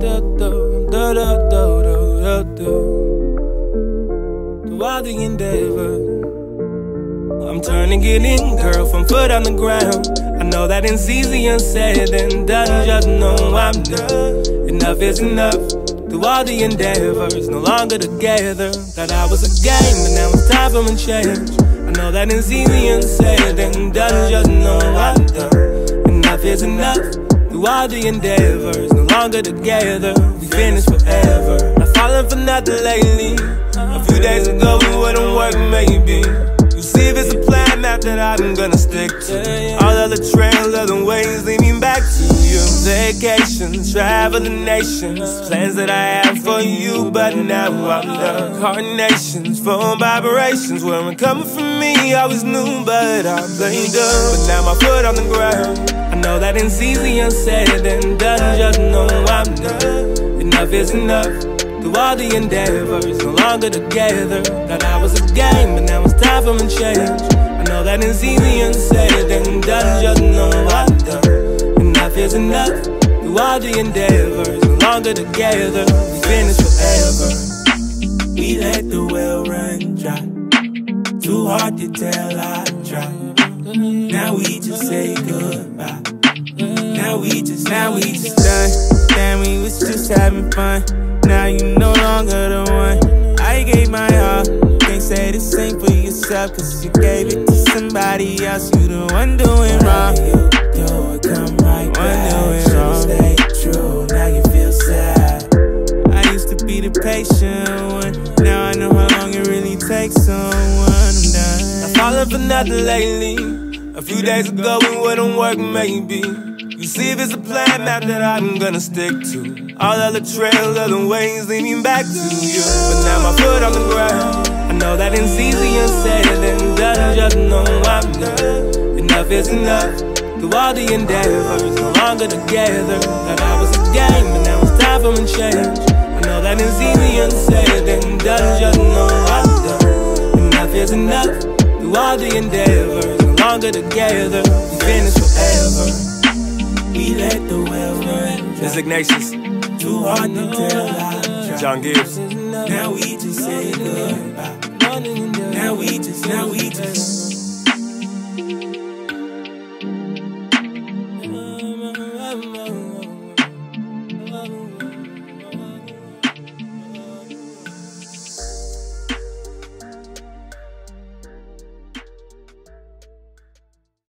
da da da through all the endeavor. I'm turning it in, girl, from foot on the ground. I know that it's easier said than done. Just know I'm done. Enough is enough. Through all the endeavors, no longer together. Thought I was a game, but now it's time for a change. I know that it's easier said than done. Just know I'm done. Enough is enough. All the endeavors, no longer together. We finished forever. I've fallen for nothing lately. A few days ago, we wouldn't work, maybe. You see if it's a plan that, that I'm gonna stick to. All of the trails, other ways Vacations, travel the nations, plans that I have for you, but now I'm done. Carnations, phone vibrations, where I'm coming from me, I was new, but I played dumb. But now my foot on the ground, I know that it's easier said than done. Just know I'm done. Enough is enough. Through all the endeavors, no longer together. Thought I was a game, but now it's time for a change. I know that it's easier said All the endeavors, no longer together. We finished forever. We let the well run dry. Too hard to tell, I try. Now we just say goodbye. Now we just, now we just done. Damn, we was just having fun. Now you no longer the one. I gave my heart. Can't say the same for yourself, cause you gave it to somebody else. You the one doing wrong. You do it, come right back. It someone. Done. I've fallen for nothing lately. A few days ago, it wouldn't work, maybe. You see it's a plan now that I'm gonna stick to. All of the trails, other ways lead me back to you. But now my foot on the ground. I know that it's easier said than done. Just know I'm done. Enough is enough. Through all the endeavors, no longer together. Thought I was a game, but now it's time for a change. I know that it's easier said than done. Just know is enough. Through all the endeavors, no longer together. We finished forever. We let the well run. Designations, Too hard to tell, I. John Givez. Now we just say goodbye. Now we just, now we just.